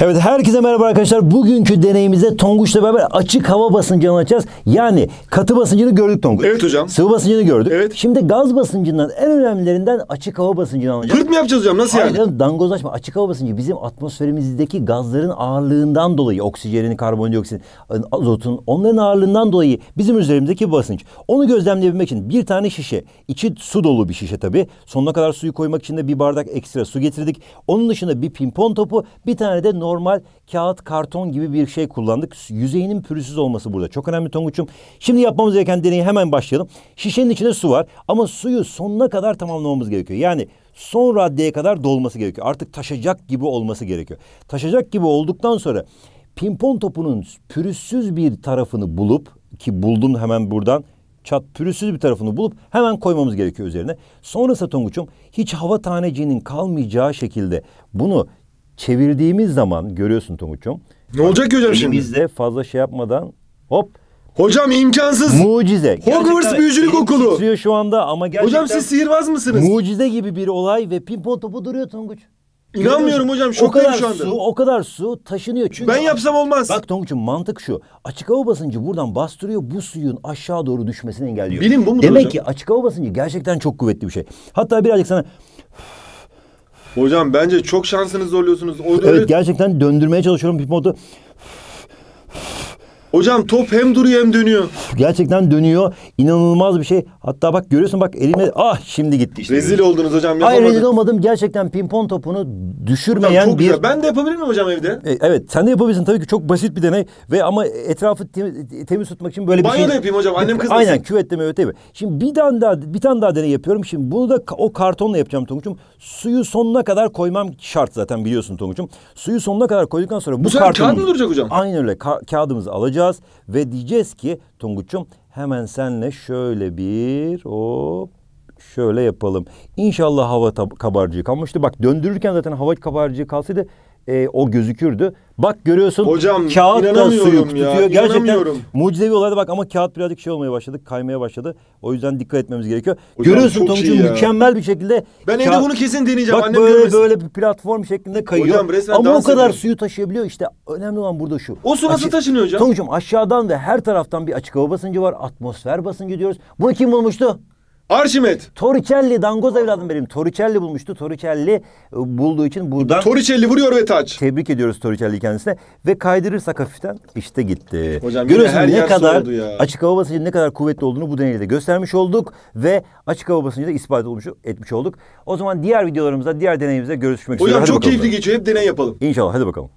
Evet herkese merhaba arkadaşlar. Bugünkü deneyimizde Tonguç'la beraber açık hava basıncını anlatacağız. Yani katı basıncını gördük Tonguç. Evet hocam. Sıvı basıncını gördük. Evet. Şimdi gaz basıncından en önemlilerinden açık hava basıncını anlatacağız. Pırt mı yapacağız hocam? Nasıl Hayır yani? canım, dangozlaşma. Açık hava basıncı bizim atmosferimizdeki gazların ağırlığından dolayı oksijenin, karbondioksit, azotun onların ağırlığından dolayı bizim üzerimizdeki basınç. Onu gözlemleyebilmek için bir tane şişe, içi su dolu bir şişe tabii. Sonuna kadar suyu koymak için de bir bardak ekstra su getirdik. Onun dışında bir pimpon topu, bir tane de normal kağıt, karton gibi bir şey kullandık. Yüzeyinin pürüzsüz olması burada. Çok önemli Tonguç'um. Şimdi yapmamız gereken deneyi hemen başlayalım. Şişenin içinde su var ama suyu sonuna kadar tamamlamamız gerekiyor. Yani son raddeye kadar dolması gerekiyor. Artık taşacak gibi olması gerekiyor. Taşacak gibi olduktan sonra pimpon topunun pürüzsüz bir tarafını bulup ki buldum hemen buradan çat pürüzsüz bir tarafını bulup hemen koymamız gerekiyor üzerine. Sonrasında Tonguç'um hiç hava taneciğinin kalmayacağı şekilde bunu çevirdiğimiz zaman görüyorsun Tonguç'um. Ne olacak hocam şimdi? Elimizde fazla şey yapmadan hop Hocam imkansız. mucize. Hogwarts büyücülük okulu. titriyor şu anda ama gerçekten Hocam siz sihirbaz mısınız? mucize gibi bir olay ve pimpon topu duruyor Tonguç. İnanmıyorum hocam, kadar şu anda. Su, o kadar su taşınıyor. Çünkü Ben yapsam olmaz. Bak Tonguç'um mantık şu. Açık hava basıncı buradan bastırıyor bu suyun aşağı doğru düşmesini engelliyor. Bilim bu mudur Demek hocam? ki açık hava basıncı gerçekten çok kuvvetli bir şey. Hatta birazcık sana Hocam bence çok şansınız zorluyorsunuz. O, öyle- evet gerçekten döndürmeye çalışıyorum topu. Hocam top hem duruyor hem dönüyor. Gerçekten dönüyor. İnanılmaz bir şey. Hatta bak görüyorsun bak elime ah şimdi gitti işte. Rezil oldunuz hocam. Hayır Yapamadık. rezil olmadım. Gerçekten pimpon topunu Hocam düşürmeyen çok bir güzel. Ben de yapabilir miyim hocam evde? E, Evet sen de yapabilirsin tabii ki çok basit bir deney ve ama etrafı tem- temiz tutmak için böyle bir şey. Banyoda yapayım hocam, annem kızmasın. Aynen küvette mi öte mi? Şimdi bir tane daha bir tane daha deney yapıyorum. Şimdi bunu da o kartonla yapacağım Tonguç'um. Suyu sonuna kadar koymam şart zaten biliyorsun Tonguç'um. Suyu sonuna kadar koyduktan sonra bu, Bu kartonu kağıt mı duracak hocam? Aynen öyle. Ka- kağıdımızı alacağız ve diyeceğiz ki Tonguç'um hemen senle şöyle bir hop şöyle yapalım. İnşallah hava kabarcığı kalmıştı. Bak döndürürken zaten hava kabarcığı kalsaydı e, o gözükürdü. Bak görüyorsun Hocam, kağıt da suyu tutuyor. Gerçekten mucizevi olaydı bak ama kağıt birazcık şey olmaya başladı. Kaymaya başladı. O yüzden dikkat etmemiz gerekiyor. Hocam, görüyorsun ya. mükemmel bir şekilde. Ben evde bunu kesin deneyeceğim. Bak Annem böyle görmesin. böyle bir platform şeklinde kayıyor. Hocam resmen Ama o kadar ediyorum. suyu taşıyabiliyor. İşte önemli olan burada şu. O su nasıl taşınıyor hocam? Tonguç'um aşağıdan ve her taraftan bir açık hava basıncı var. Atmosfer basıncı diyoruz. Bunu kim bulmuştu? Arşimet. Torricelli, dangoz evladım benim. Torricelli bulmuştu. Torricelli e, bulduğu için buradan Torricelli vuruyor ve taç. tebrik ediyoruz Torricelli kendisine. Ve kaydırırsak hafiften işte gitti. Hocam Görüyorsun her ne kadar açık hava basıncı ne kadar kuvvetli olduğunu bu deneyde göstermiş olduk. Ve açık hava basıncı da ispat olmuş, etmiş olduk. O zaman diğer videolarımızda, diğer deneyimizde görüşmek üzere. Hocam çok bakalım. keyifli geçiyor. Hep deney yapalım. İnşallah hadi bakalım.